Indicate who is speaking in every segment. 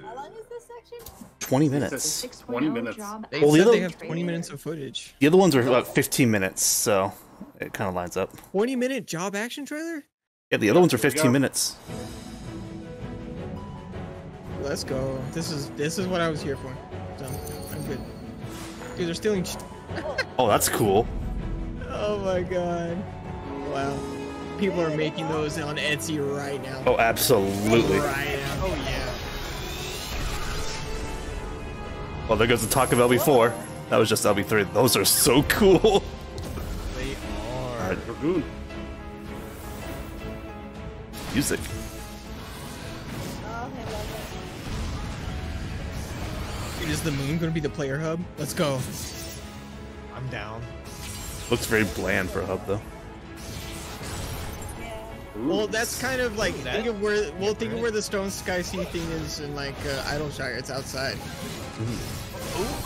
Speaker 1: How long is this section?
Speaker 2: 20 minutes.
Speaker 3: 20 minutes.
Speaker 4: They
Speaker 2: Well, the other-
Speaker 4: they have 20 minutes of footage.
Speaker 2: The other ones are about 15 minutes, so it kind of lines up.
Speaker 4: 20 minute job action trailer?
Speaker 2: Yeah, the other ones are 15 minutes.
Speaker 4: Let's go. This is this is what I was here for. So I'm good. Dude, they're stealing. sh-
Speaker 2: Oh, that's cool.
Speaker 4: Oh my god. Wow. People are making those on Etsy right now.
Speaker 2: Oh, absolutely.
Speaker 4: Right now. Oh yeah.
Speaker 2: Well, there goes the talk of LB4. That was just LB3. Those are so cool.
Speaker 4: They are.
Speaker 2: Alright,
Speaker 3: Dragoon.
Speaker 2: music.
Speaker 1: Oh, I love
Speaker 4: Dude, is the moon gonna be the player hub? Let's go.
Speaker 5: I'm down.
Speaker 2: Looks very bland for a hub, though.
Speaker 1: it. Yeah.
Speaker 4: Well, that's kind of like
Speaker 5: That-
Speaker 4: think of where well think of where the Stone Sky Sea thing is in like uh, Idyllshire. It's outside.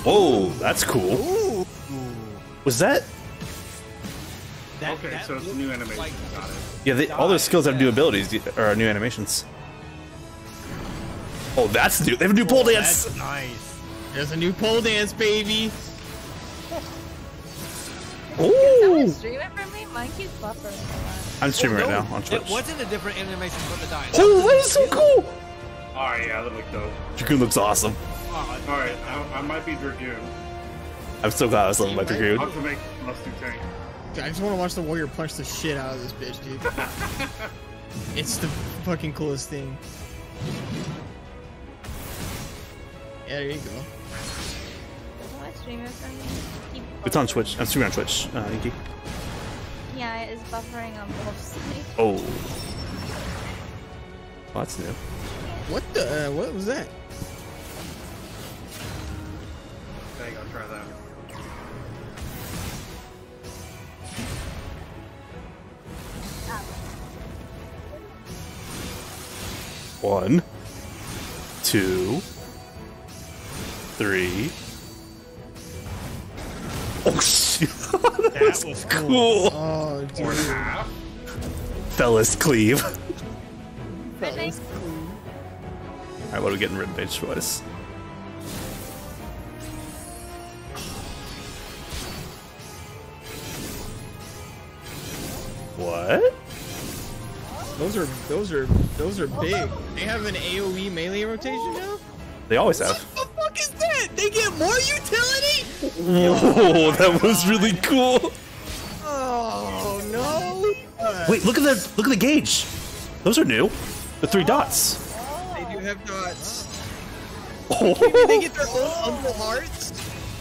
Speaker 2: Whoa, that's cool.
Speaker 4: Ooh.
Speaker 2: Was that?
Speaker 5: That,
Speaker 3: Okay,
Speaker 5: that
Speaker 3: so it's a new animation.
Speaker 5: like-
Speaker 3: Got it.
Speaker 2: Yeah, they, all those skills have new abilities or new animations. Oh, that's new. They have a new pole oh, dance.
Speaker 5: That's nice.
Speaker 4: There's a new pole dance, baby.
Speaker 1: Someone
Speaker 2: Oh,
Speaker 1: stream it for me? Mine keeps buffering.
Speaker 2: I'm streaming right
Speaker 5: Oh,
Speaker 2: now on
Speaker 5: It
Speaker 2: Twitch.
Speaker 5: wasn't a different animation for the dinosaur.
Speaker 2: Oh, that is so cool.
Speaker 3: Oh yeah, that looked dope.
Speaker 2: Dragoon looks awesome.
Speaker 3: Alright, I, I might be Dragoon.
Speaker 2: I'm so glad I was level my
Speaker 3: I'll
Speaker 2: Dragoon.
Speaker 3: have to make Mustang Tank.
Speaker 4: Dude, I just want to watch the warrior punch the shit out of this bitch, dude. it's the fucking coolest thing. Yeah, there you go.
Speaker 1: Someone stream it for me? Keep
Speaker 2: It's on
Speaker 1: buffering.
Speaker 2: Twitch. I'm streaming on Twitch. Uh, Inky.
Speaker 1: Yeah, it's buffering on both sides.
Speaker 2: Oh. Well, that's new.
Speaker 4: What the? Uh, what was that?
Speaker 3: There you go, try that.
Speaker 2: One, two, three. Oh shit!
Speaker 5: that was cool.
Speaker 2: cool.
Speaker 4: Oh, dude.
Speaker 3: Or half.
Speaker 2: Fellas cleave.
Speaker 1: Fellas.
Speaker 2: Alright, what are we getting rid of page twice?
Speaker 4: Those are those are those are big. They have an AOE melee rotation now.
Speaker 2: They always have.
Speaker 4: What the fuck is that? They get more utility?
Speaker 2: Whoa, that was really cool.
Speaker 4: Oh no!
Speaker 2: Wait, look at the look at the gauge. Those are new. The three dots.
Speaker 4: they do have dots. Oh. They
Speaker 2: Oh.
Speaker 4: get their own humble hearts.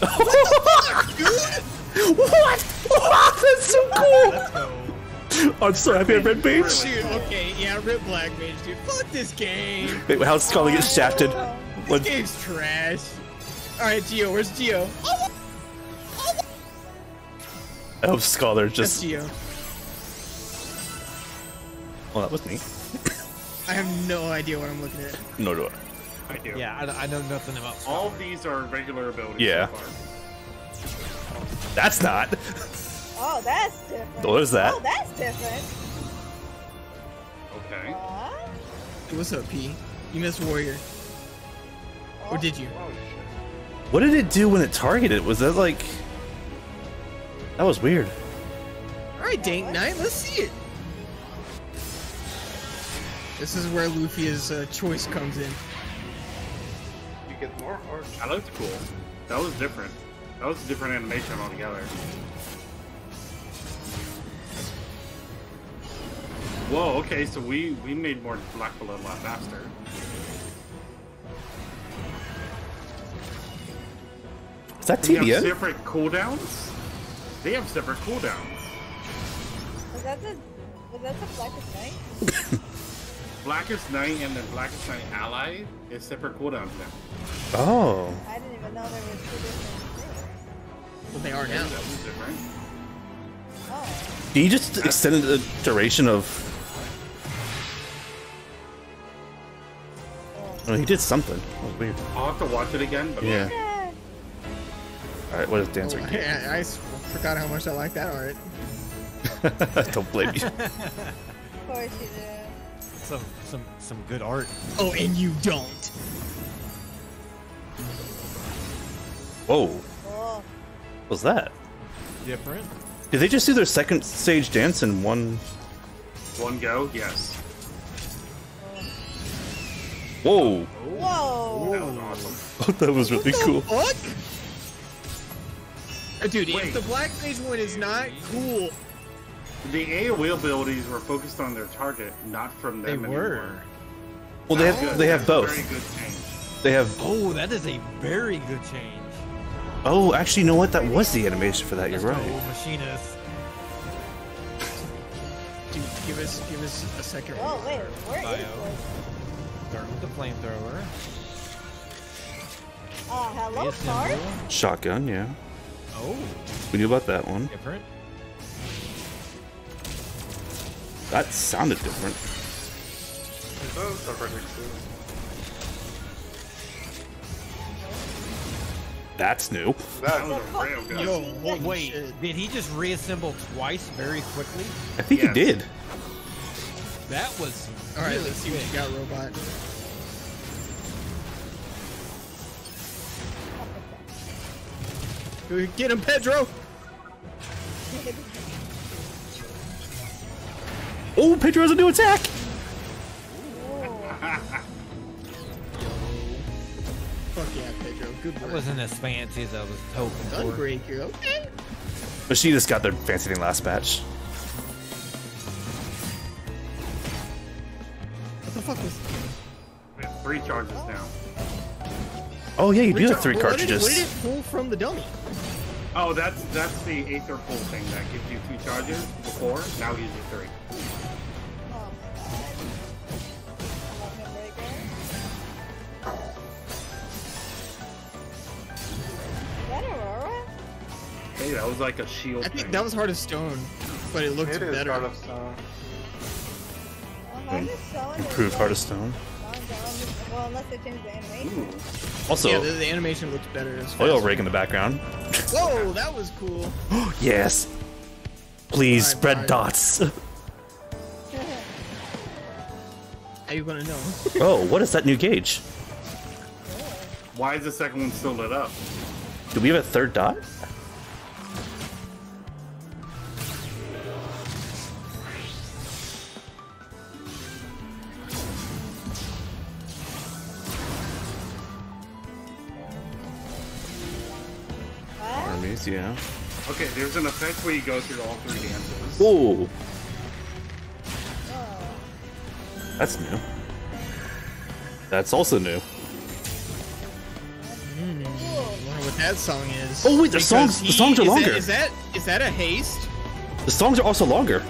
Speaker 2: what? What? That's so cool.
Speaker 5: Let's go.
Speaker 2: I'm so happy I read page.
Speaker 4: Dude, okay, yeah, rip Black Mage, dude. Fuck this game.
Speaker 2: Wait, how's Scully get shafted?
Speaker 4: Oh, this
Speaker 2: What?
Speaker 4: game's trash. Alright, Geo, where's Geo? Oh,
Speaker 2: I hope Scholar just.
Speaker 4: that's
Speaker 2: just.
Speaker 4: Geo.
Speaker 2: Well, that was me.
Speaker 4: I have no idea what I'm looking at.
Speaker 2: No, do I.
Speaker 3: I do.
Speaker 5: Yeah, I, I know nothing about
Speaker 3: All of these are regular abilities
Speaker 2: Yeah.
Speaker 3: so far.
Speaker 2: That's not.
Speaker 1: Oh, that's different.
Speaker 2: What is that.
Speaker 1: Oh, that's different.
Speaker 3: Okay.
Speaker 1: What?
Speaker 4: Hey, What's up, P? You missed Warrior. Or did you?
Speaker 3: Oh.
Speaker 2: What did it do when it targeted? Was that like? That was weird.
Speaker 4: Alright, Dank Knight, let's see it. This is where Luffy's uh, choice comes in.
Speaker 3: You get more or That looked cool. That was different. That was a different animation altogether. Whoa, okay, so we we made more Black Blood a lot faster.
Speaker 2: Is that
Speaker 3: They have separate cooldowns? They have separate cooldowns.
Speaker 1: Was that the was that the Blackest Night?
Speaker 3: Blackest Night and the Blackest Night Ally is separate cooldowns now.
Speaker 2: Oh.
Speaker 1: I didn't even know there were two different things.
Speaker 4: Well, they are now.
Speaker 3: That was different.
Speaker 1: Oh.
Speaker 2: He just extended the duration of. Oh, he did something. That was weird.
Speaker 3: I'll have to watch it again. But
Speaker 2: yeah. All right, what is Dancer?
Speaker 4: Oh, yeah, I forgot how much I like that art.
Speaker 2: Don't blame you.
Speaker 1: of course you do.
Speaker 5: Some some some good art.
Speaker 4: Oh, and you don't.
Speaker 2: Whoa. What was that?
Speaker 5: Different.
Speaker 2: Did they just do their second stage dance in one?
Speaker 3: One go? Yes.
Speaker 2: Whoa,
Speaker 1: whoa!
Speaker 3: That was awesome.
Speaker 2: that was really cool.
Speaker 4: Fuck? Uh, Dude,
Speaker 3: Wait.
Speaker 4: if the Black Mage one is not cool,
Speaker 3: The AoE abilities were focused on their target, not from them
Speaker 5: They
Speaker 3: them
Speaker 5: were.
Speaker 3: anymore.
Speaker 2: Well, they have
Speaker 3: good.
Speaker 2: they have both.
Speaker 3: Very good change.
Speaker 2: They have.
Speaker 5: Oh, that is a very good change.
Speaker 2: Oh, actually, you know what? That was the animation for that. You're
Speaker 5: Let's
Speaker 2: right.
Speaker 5: go, machinist.
Speaker 4: dude, give us give us a second.
Speaker 1: Oh wait, where is
Speaker 5: Bio. with the flamethrower.
Speaker 1: Uh, hello,
Speaker 5: Reassemble.
Speaker 2: Shotgun, yeah.
Speaker 5: Oh,
Speaker 2: We knew about that one.
Speaker 5: different.
Speaker 2: That sounded different.
Speaker 6: Those are pretty cool.
Speaker 2: That's new.
Speaker 3: That
Speaker 6: That
Speaker 3: was a real good.
Speaker 4: Yo, holy
Speaker 5: Wait, did he just reassemble twice very quickly?
Speaker 2: I think
Speaker 3: Yes.
Speaker 2: he did.
Speaker 5: That was
Speaker 4: All right,
Speaker 5: really
Speaker 4: let's see what you got, robot. Get him, Pedro!
Speaker 2: Oh, Pedro has a new attack.
Speaker 4: Fuck yeah, Pedro. Good
Speaker 5: That
Speaker 4: work.
Speaker 5: wasn't as fancy as I was hoping for.
Speaker 4: Gunbreaker, okay.
Speaker 2: Machinist got their fancy thing last batch.
Speaker 4: What the fuck was
Speaker 3: We have three charges now.
Speaker 2: Oh yeah, you do have
Speaker 4: Richard,
Speaker 2: three
Speaker 4: what did
Speaker 2: cartridges.
Speaker 4: What did it pull from the dummy?
Speaker 3: Oh, that's that's the Aether Pull thing that gives you two charges before. Now he uses three.
Speaker 1: My god. Lightning breaker. Is that Aurora?
Speaker 3: Hey, that was like a shield
Speaker 4: I think
Speaker 3: thing.
Speaker 4: that was Heart of Stone, but it looked
Speaker 6: It is
Speaker 4: better.
Speaker 6: part of stone.
Speaker 1: Heart of Stone is
Speaker 2: Improved Heart of Stone.
Speaker 1: Well, unless they change the animation.
Speaker 3: Ooh.
Speaker 2: Also,
Speaker 4: yeah, the, the animation looks better. As
Speaker 2: oil rig in the background.
Speaker 4: Whoa, that was cool.
Speaker 2: yes. Please,
Speaker 4: Alright,
Speaker 2: red
Speaker 4: fine.
Speaker 2: dots.
Speaker 4: How you gonna know?
Speaker 2: oh, what is that new gauge?
Speaker 3: Why is the second one still lit up?
Speaker 2: Do we have a third dot?
Speaker 1: What?
Speaker 2: Yeah.
Speaker 3: Okay, there's an effect where you go through all three dances.
Speaker 2: Whoa,
Speaker 1: Oh.
Speaker 2: that's new. That's also new.
Speaker 1: Cool.
Speaker 4: I wonder what that song is.
Speaker 2: Oh, wait, the
Speaker 4: Because
Speaker 2: songs- the
Speaker 4: he-
Speaker 2: songs are
Speaker 4: is
Speaker 2: longer.
Speaker 4: Is that is that a haste?
Speaker 2: The songs are also longer.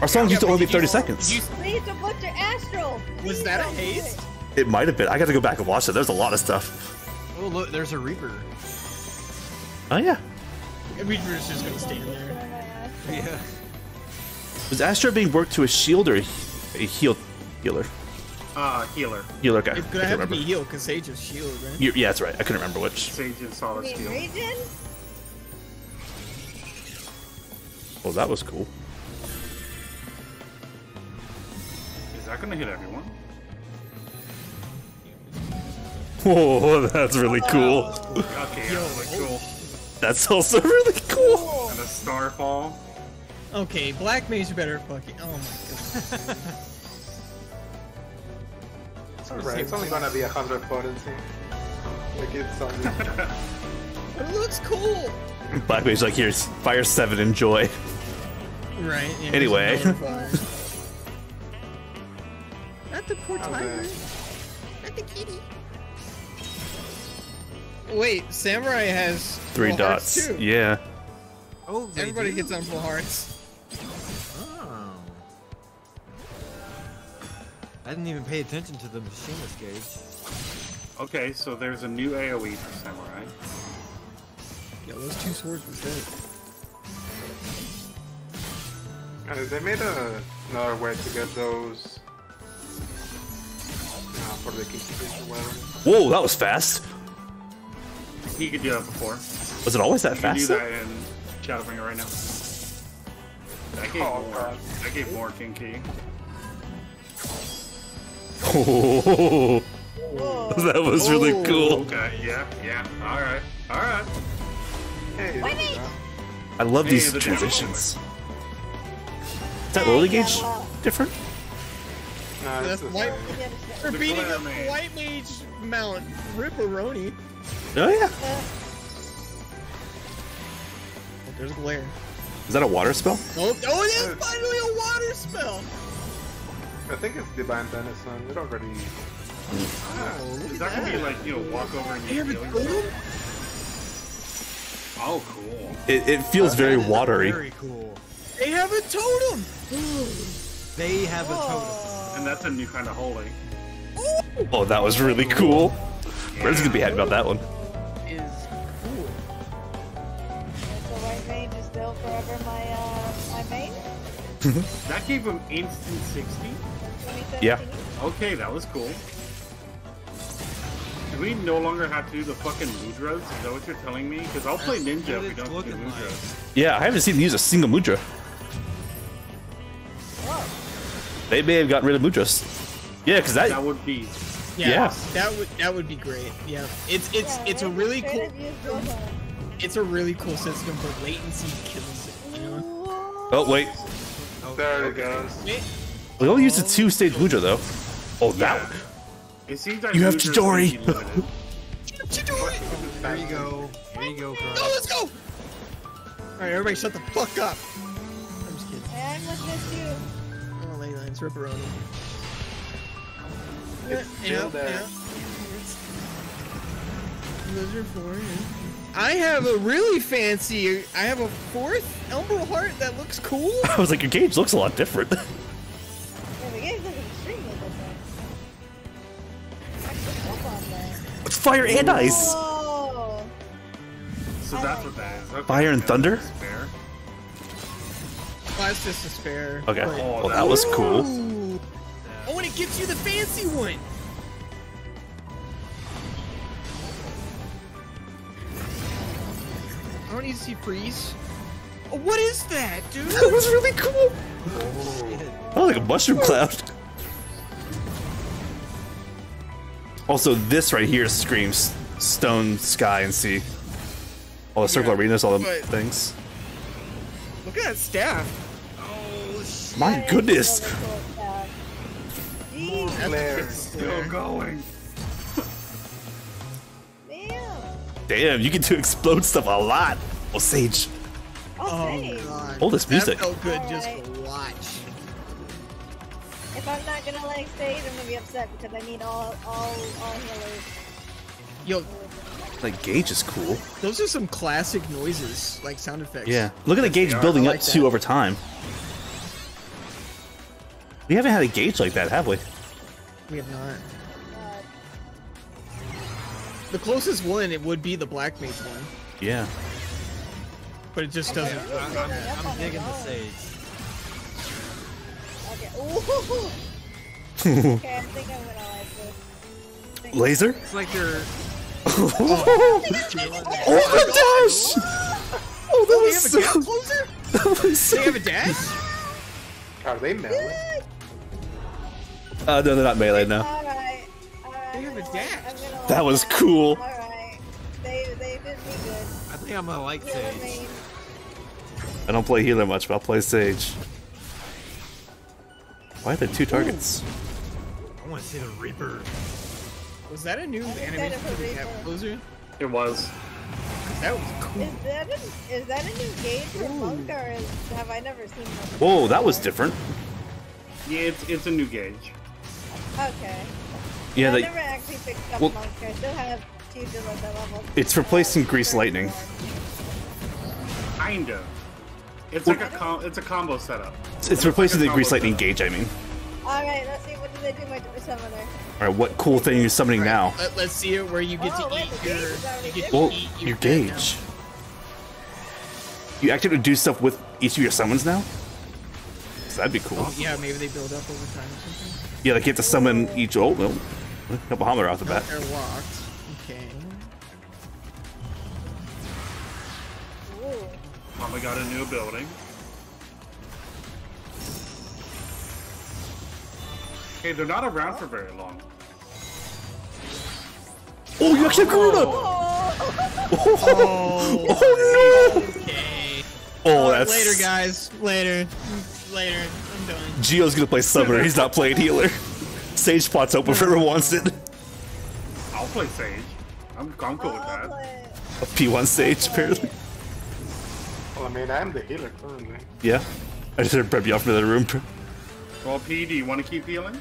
Speaker 2: Our songs used to only be 30
Speaker 4: you-
Speaker 2: seconds.
Speaker 4: you-
Speaker 1: Please don't butcher Astral.
Speaker 4: Was that a
Speaker 1: don't it.
Speaker 4: Haste?
Speaker 2: It might have been. I got to go back and watch it. There's a lot of stuff.
Speaker 5: Oh, look, there's a Reaper.
Speaker 2: Oh yeah.
Speaker 4: Reaper's just gonna stand there.
Speaker 5: Yeah.
Speaker 2: Was Astro being worked to a shield or a a heal healer?
Speaker 3: Uh, healer.
Speaker 2: Healer guy.
Speaker 4: It's
Speaker 2: I
Speaker 4: gonna
Speaker 2: can't
Speaker 4: have to
Speaker 2: remember.
Speaker 4: be healed because Sage is shield, right?
Speaker 2: You- yeah, that's right. I couldn't remember which.
Speaker 3: Sage and Solid
Speaker 1: Wait,
Speaker 3: Steel.
Speaker 1: Region?
Speaker 2: Oh, that was cool.
Speaker 3: Is that gonna hit everyone?
Speaker 2: Whoa, that's really cool.
Speaker 3: Okay, yeah, like cool.
Speaker 2: That's also really cool.
Speaker 1: Cool.
Speaker 3: And a starfall.
Speaker 4: Okay, Black Mage better fucking. Oh my god.
Speaker 6: It's alright. It's only gonna be a hundred potency. Like it's only.
Speaker 4: But it looks cool.
Speaker 2: Black Mage like, here's fire seven, enjoy.
Speaker 4: Right. yeah,
Speaker 2: Anyway.
Speaker 4: there's. Not the poor tiger.
Speaker 6: man.
Speaker 4: Not the kitty. Wait, Samurai has
Speaker 2: Three
Speaker 4: full hearts,
Speaker 2: dots.
Speaker 4: Too.
Speaker 2: Yeah.
Speaker 5: Oh, they
Speaker 4: Everybody
Speaker 5: do?
Speaker 4: gets on full hearts.
Speaker 5: Oh. I didn't even pay attention to the machinist gauge.
Speaker 3: Okay, so there's a new AoE for Samurai.
Speaker 4: Yeah, those two swords were good.
Speaker 6: Uh, they made a, another way to get those. Uh, for the Kingfish or whatever.
Speaker 2: Whoa, that was fast.
Speaker 3: He could do that before.
Speaker 2: Was it always that
Speaker 3: fast? can do that in Shadowbringer right now. I gave
Speaker 6: Oh,
Speaker 3: more.
Speaker 6: God.
Speaker 3: That gave more Kenki.
Speaker 2: Oh,
Speaker 1: Whoa.
Speaker 2: that was really cool.
Speaker 3: Okay, yeah, yeah, alright. All right.
Speaker 6: Hey,
Speaker 1: Why?
Speaker 2: I love
Speaker 3: Hey,
Speaker 2: these
Speaker 3: the
Speaker 2: transitions. Is that loading
Speaker 1: Yeah,
Speaker 2: gauge
Speaker 1: well.
Speaker 2: different?
Speaker 6: No, it's
Speaker 4: That's
Speaker 6: the
Speaker 4: white.
Speaker 6: same.
Speaker 4: For
Speaker 3: The
Speaker 4: beating
Speaker 3: glare
Speaker 4: up. White Mage Mount Ripperoni.
Speaker 2: Oh yeah.
Speaker 4: Oh, there's glare.
Speaker 2: Is that a water spell?
Speaker 4: Oh, oh, it is finally a water spell.
Speaker 6: I think it's Divine Benison. It already.
Speaker 4: Oh, look
Speaker 3: Is
Speaker 4: at
Speaker 3: that gonna be like you know walk over and
Speaker 4: They
Speaker 3: you
Speaker 4: have a
Speaker 3: heal
Speaker 4: totem?
Speaker 3: Oh, cool.
Speaker 2: It, it feels very watery.
Speaker 5: Very cool.
Speaker 4: They have a totem.
Speaker 5: They have a oh. totem.
Speaker 1: oh.
Speaker 3: And that's a new kind of holy.
Speaker 2: Oh, oh that was really cool. Red's gonna be happy about that one.
Speaker 4: Is cool.
Speaker 1: So White Mage is still forever my uh my main.
Speaker 3: That gave him instant 60?
Speaker 2: Yeah.
Speaker 3: Okay, that was cool. Do we no longer have to do the fucking mudras? Is that what you're telling me? Because I'll play ninja if we don't do
Speaker 5: looking like.
Speaker 3: mudras.
Speaker 2: Yeah, I haven't seen them use a single mudra. They may have gotten rid of mudras. Yeah, because that.
Speaker 3: That would be
Speaker 4: Yeah,
Speaker 2: Yeah.
Speaker 4: that would that would be great. Yeah, it's it's
Speaker 1: Yeah,
Speaker 4: it's a really cool
Speaker 1: up use both of them.
Speaker 4: it's a really cool system, but latency kills it. You know.
Speaker 2: Oh wait, oh,
Speaker 6: There it goes.
Speaker 4: Wait,
Speaker 2: we only used a two-stage mudra though. Oh, that.
Speaker 3: Yeah. It seems like
Speaker 2: You have
Speaker 3: mudras
Speaker 2: Chidori.
Speaker 3: can be limited.
Speaker 4: what you doing?
Speaker 5: There you go. Here you go,
Speaker 4: No, let's go. All right, everybody, shut the fuck up. I'm just kidding.
Speaker 1: Hey, I'm listening to you.
Speaker 4: Oh, ley lines, ripperoni.
Speaker 6: It's still there.
Speaker 4: Blizzard four. yeah. I have a really fancy. I have a fourth Umbral Heart that looks cool.
Speaker 2: I was like, your gauge looks a lot different.
Speaker 1: Yeah, the game's looking extremely different. Actually, up on there.
Speaker 2: It's fire and ice.
Speaker 1: Whoa!
Speaker 3: So that's what that is. Okay.
Speaker 2: Fire and thunder?
Speaker 3: that's.
Speaker 4: Well, that's just a spare.
Speaker 2: Okay.
Speaker 4: but-
Speaker 2: Well, that was cool.
Speaker 4: Ooh. Oh, and it gives you the fancy one. I don't need to see freeze. Oh, what is that, dude?
Speaker 2: That was really cool. Oh, like a mushroom cloud. Also, this right here screams stone, sky, and sea. All the circle
Speaker 4: Yeah,
Speaker 2: arenas, all the things.
Speaker 4: Look at that staff. Oh, shit.
Speaker 2: My
Speaker 1: That is
Speaker 2: goodness.
Speaker 1: Really cool stuff. Jeez,
Speaker 6: Glare.
Speaker 3: Still going.
Speaker 1: damn.
Speaker 2: Damn, you get to explode stuff a lot. Oh, Sage.
Speaker 1: Oh,
Speaker 4: Oh,
Speaker 1: same.
Speaker 4: God.
Speaker 2: Hold this
Speaker 4: That
Speaker 2: music.
Speaker 4: felt good just
Speaker 1: Alright.
Speaker 4: watch.
Speaker 1: If I'm not gonna like stage, I'm gonna be upset because I need all all all healers.
Speaker 4: Yo,
Speaker 2: Like, gauge is cool.
Speaker 4: those are some classic noises, like sound effects.
Speaker 2: Yeah. Look at the gauge building
Speaker 4: I
Speaker 2: up
Speaker 4: like
Speaker 2: too over time. We haven't had a gauge like that, have we?
Speaker 4: We have not.
Speaker 1: Uh,
Speaker 4: The closest one, it would be the Black Mage one,
Speaker 2: Yeah.
Speaker 4: but it just doesn't.
Speaker 1: he's
Speaker 5: I'm,
Speaker 1: building up
Speaker 5: I'm digging the sage.
Speaker 1: Okay. Ooh. okay, I think I'm gonna like this.
Speaker 2: Laser?
Speaker 5: It's like they're
Speaker 2: oh my gosh! Oh, that
Speaker 4: They
Speaker 2: was
Speaker 4: have a
Speaker 2: so.
Speaker 4: gap closer?
Speaker 2: That was so.
Speaker 4: They have a dash?
Speaker 6: Are they melee?
Speaker 2: Uh, no, they're not melee now.
Speaker 1: Alright. Alright.
Speaker 4: They have a dash.
Speaker 2: That was cool.
Speaker 1: Alright. They they did me good.
Speaker 5: I think I'm gonna like
Speaker 1: Healer
Speaker 5: sage.
Speaker 1: main.
Speaker 2: I don't play healer much, but I'll play Sage. Why are there two targets?
Speaker 5: I want to see the Reaper.
Speaker 4: Was that a new animation
Speaker 1: for
Speaker 4: for the gap
Speaker 1: Reaper.
Speaker 4: closer?
Speaker 3: It was.
Speaker 4: That was cool.
Speaker 1: Is that a, is that a new gauge for monk or is, have I never seen that?
Speaker 2: Whoa, that was different.
Speaker 3: Yeah, it's it's a new gauge.
Speaker 1: Okay.
Speaker 2: Yeah,
Speaker 1: I
Speaker 2: they,
Speaker 1: never actually picked up
Speaker 2: Well-
Speaker 1: monk. I still have two deals at that level.
Speaker 2: It's replacing Grease Lightning.
Speaker 3: Kind of. It's like a com- it's a combo setup.
Speaker 2: it's replacing the
Speaker 3: Like a
Speaker 2: Grease Lightning
Speaker 3: setup.
Speaker 2: gauge, I mean.
Speaker 1: Alright, let's see what do they do my summoner.
Speaker 2: Alright, what cool thing are you summoning now?
Speaker 4: Let, us see it where you get
Speaker 1: Oh,
Speaker 4: to
Speaker 1: wait,
Speaker 4: eat your.
Speaker 1: gauge
Speaker 4: You get to
Speaker 2: Well,
Speaker 4: eat
Speaker 2: your
Speaker 4: dead now.
Speaker 2: gauge. You actually do stuff with each of your summons now? So that'd be cool.
Speaker 4: Oh, yeah, maybe they build up over time or something.
Speaker 2: Yeah, like you have to summon each. Oh, well, a couple Hammer off the bat.
Speaker 4: They're locked. Okay.
Speaker 1: Ooh.
Speaker 3: Mama got a new building. Hey, they're not around for very long.
Speaker 2: Oh, you actually have Garuda!
Speaker 1: Oh!
Speaker 4: Oh,
Speaker 2: Oh,
Speaker 4: okay.
Speaker 2: Oh, that's
Speaker 4: Later, guys. Later. Later. I'm done.
Speaker 2: Geo's gonna play summoner. He's not playing healer. Sage spot's open if whoever wants it.
Speaker 3: I'll play Sage. I'm, I'm cool with
Speaker 1: I'll
Speaker 3: that.
Speaker 1: play.
Speaker 2: A P1 Sage, apparently.
Speaker 6: Well, I mean, I'm the healer currently.
Speaker 2: Yeah. I just heard Brett be off in the other room.
Speaker 3: Well, PD, you want to keep healing?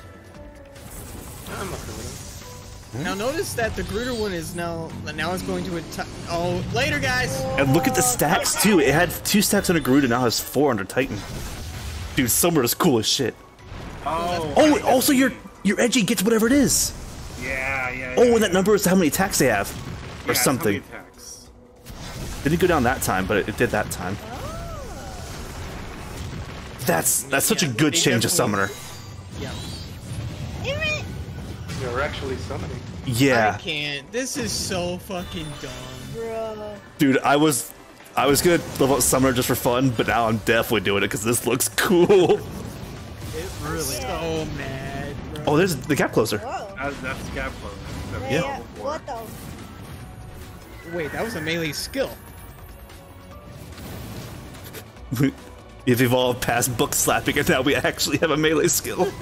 Speaker 6: I'm okay with
Speaker 4: Now notice that the Garuda one is now now it's going to attack. Oh, later, guys.
Speaker 2: And look at the stacks too. It had two stacks on under Garuda, now has four under Titan. Dude, Summer is cool as shit.
Speaker 3: Oh,
Speaker 2: Oh, also your your edgy gets whatever it is.
Speaker 3: yeah, yeah.
Speaker 2: Oh,
Speaker 3: yeah,
Speaker 2: and that number is how many attacks they have, or
Speaker 3: it's how many
Speaker 2: something.
Speaker 3: attacks.
Speaker 2: Didn't go down that time, but it, it did that time. That's that's such a good change of summoner.
Speaker 4: Yeah.
Speaker 1: Damn it!
Speaker 6: it. You're actually summoning.
Speaker 2: Yeah.
Speaker 4: I can't. This is so fucking dumb.
Speaker 1: Bro.
Speaker 2: dude, I was I was gonna level up summoner just for fun, but now I'm definitely doing it because this looks cool.
Speaker 5: It really.
Speaker 4: So mad, bro.
Speaker 2: Oh, there's the gap closer.
Speaker 1: Whoa.
Speaker 3: That's, that's gap closer. That's
Speaker 1: Yeah. What the?
Speaker 4: Wait, that was a melee skill.
Speaker 2: We've evolved past book slapping, and now we actually have a melee skill.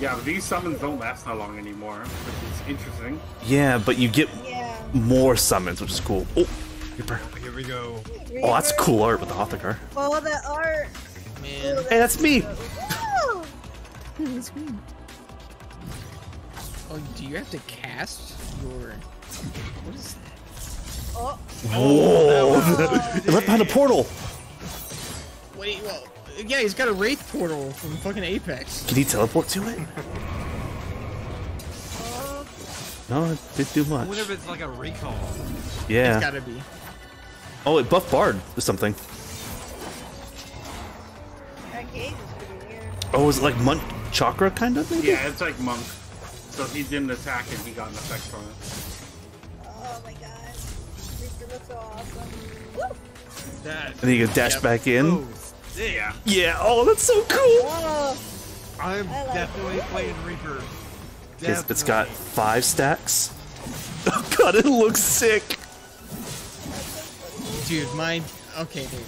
Speaker 3: Yeah, but these summons don't last that long anymore, which is interesting.
Speaker 2: yeah, but you get
Speaker 1: Yeah.
Speaker 2: More summons, which is cool. Oh, Reaper.
Speaker 5: Here we go.
Speaker 2: oh, that's cool art with the Hrothgar.
Speaker 1: Oh, the art.
Speaker 4: Man.
Speaker 2: Hey, that's me.
Speaker 1: Woo!
Speaker 4: Oh, do you have to cast your? What is that?
Speaker 1: Oh,
Speaker 2: Whoa! it oh. left behind a portal.
Speaker 4: Wait, well, yeah, he's got a wraith portal from fucking Apex.
Speaker 2: Can he teleport to it?
Speaker 1: Oh,
Speaker 2: No, it didn't do
Speaker 5: I wonder if it's like a recall.
Speaker 2: Yeah.
Speaker 4: It's gotta be.
Speaker 2: Oh, it buffed Bard or something.
Speaker 1: that gauge is pretty weird.
Speaker 2: Oh, is it like Monk Chakra kind of? Maybe?
Speaker 3: Yeah, it's like Monk. So he didn't attack and he got an effect from it.
Speaker 1: Oh my god. Reaper looks so awesome. Woo!
Speaker 5: That.
Speaker 2: And then you can dash
Speaker 4: Yep.
Speaker 2: back in.
Speaker 5: Oh,
Speaker 3: Yeah.
Speaker 2: Yeah. Oh, that's so cool.
Speaker 1: Oh,
Speaker 5: I'm
Speaker 1: like
Speaker 5: definitely
Speaker 1: it.
Speaker 5: playing Reaper.
Speaker 2: It's, it's got five stacks. Oh god, it looks sick.
Speaker 4: Dude, my okay, dude.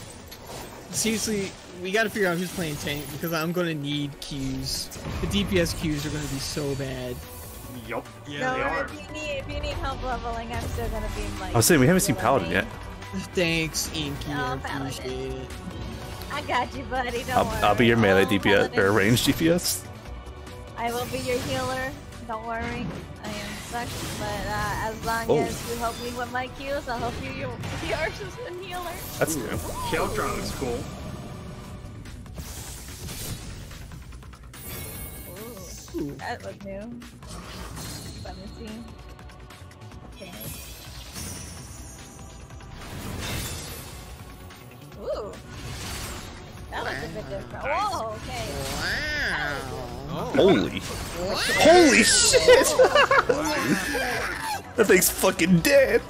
Speaker 4: Seriously, we gotta figure out who's playing tank because I'm gonna need Qs. The DPS Qs are gonna be so bad.
Speaker 3: Yup.
Speaker 5: Yeah,
Speaker 1: no,
Speaker 3: they are.
Speaker 1: if you need if you need help leveling, I'm still gonna be like.
Speaker 2: I was saying we haven't seen Paladin yet.
Speaker 4: Thanks, Inky.
Speaker 1: Oh,
Speaker 4: I
Speaker 1: Paladin.
Speaker 4: appreciate it.
Speaker 1: I got you, buddy. Don't
Speaker 2: I'll,
Speaker 1: worry.
Speaker 2: I'll be your melee
Speaker 1: Oh,
Speaker 2: DPS or
Speaker 1: Paladin.
Speaker 2: range DPS.
Speaker 1: I will be your healer. Don't worry. I am sucked, but uh, as long
Speaker 2: Oh.
Speaker 1: as you help me with my Qs, I'll help you your yours as a healer.
Speaker 2: That's new.
Speaker 3: Keldron is cool.
Speaker 1: Ooh, that was new. Let me see. Okay. Ooh. That looks a bit different. Whoa, okay.
Speaker 4: Wow.
Speaker 2: Holy. Holy shit! that thing's fucking dead.